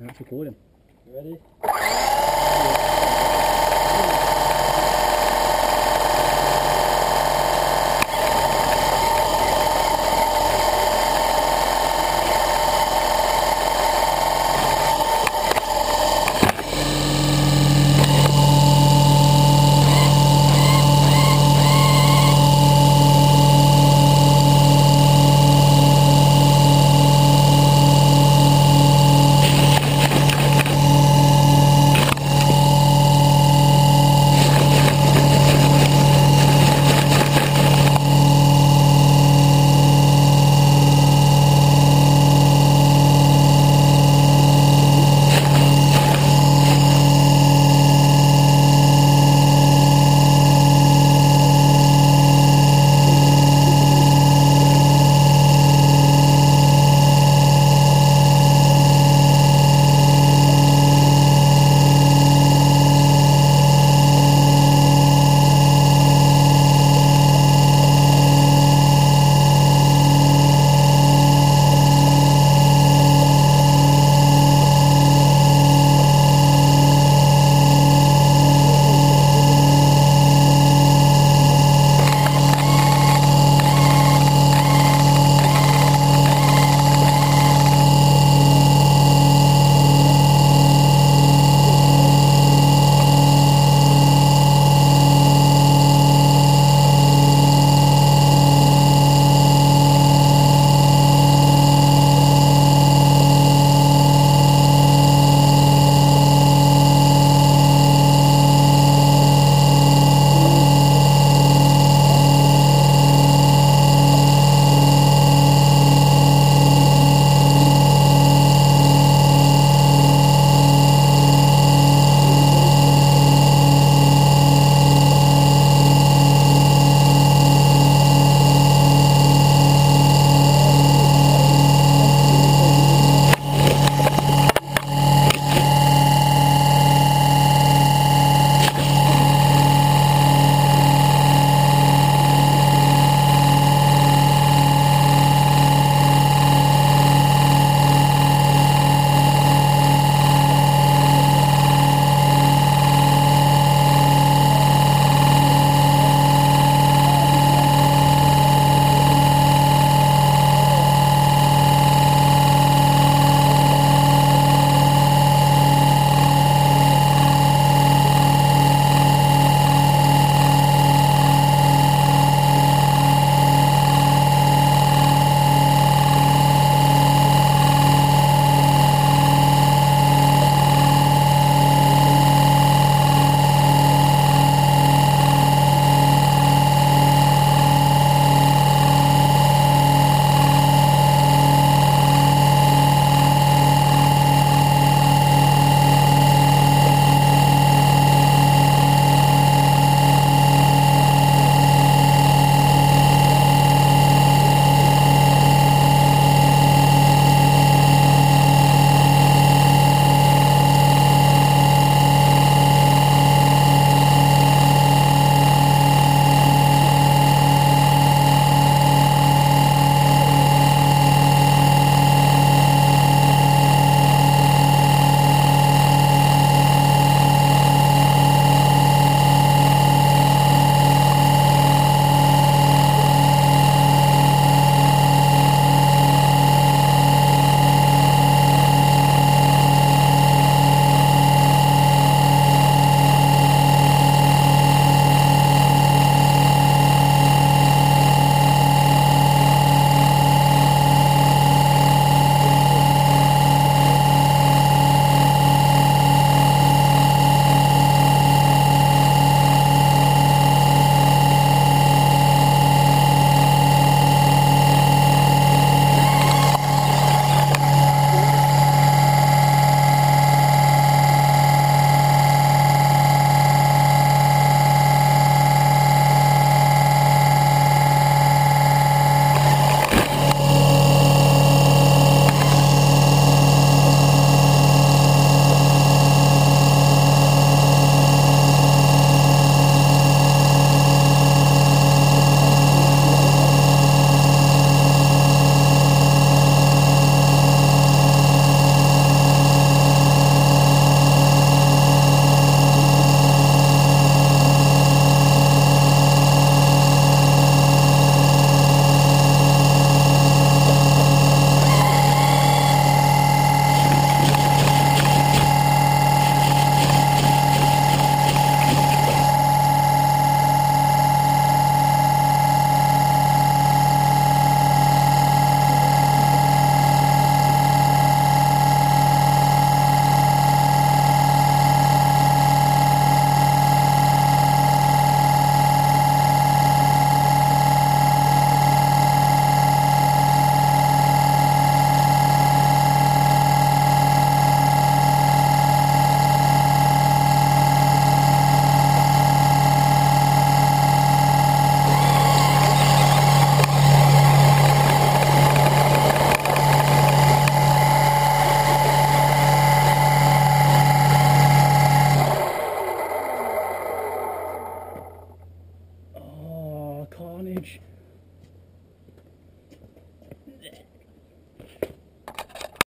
Now to record him. Ready?